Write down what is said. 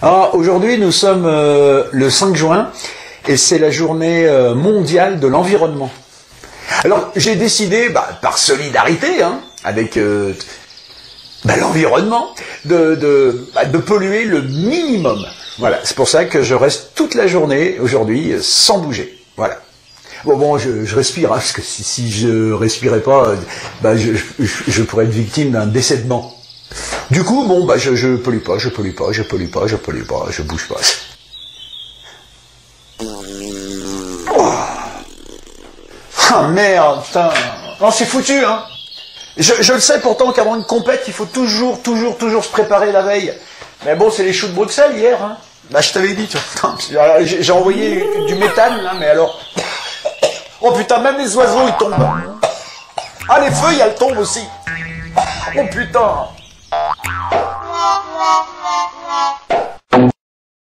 Alors aujourd'hui, nous sommes euh, le 5 juin et c'est la journée euh, mondiale de l'environnement. Alors j'ai décidé, bah, par solidarité hein, avec euh, bah, l'environnement, bah, de polluer le minimum. Voilà, c'est pour ça que je reste toute la journée aujourd'hui sans bouger. Voilà. Bon, bon, je, respire, hein, parce que si, je respirais pas, je pourrais être victime d'un décèdement. Du coup, bon, bah, je, je pollue pas, je pollue pas, je pollue pas, je pollue pas, je bouge pas. Oh. Ah merde, putain. Non, c'est foutu, hein. Je, je le sais pourtant qu'avant une compète, il faut toujours, toujours, toujours se préparer la veille. Mais bon, c'est les choux de Bruxelles hier, hein. Bah, je t'avais dit, tu vois. J'ai envoyé du méthane, là, mais alors. Oh putain, même les oiseaux, ils tombent. Ah, les feuilles, elles tombent aussi. Oh putain.